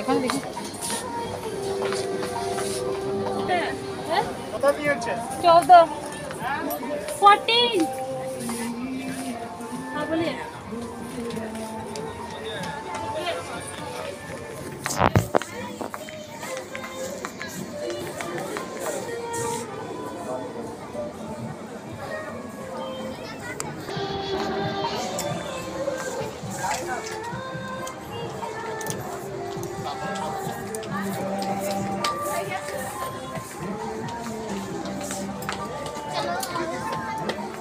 এখানে দেখি চৌদ্দ। ফোরটিন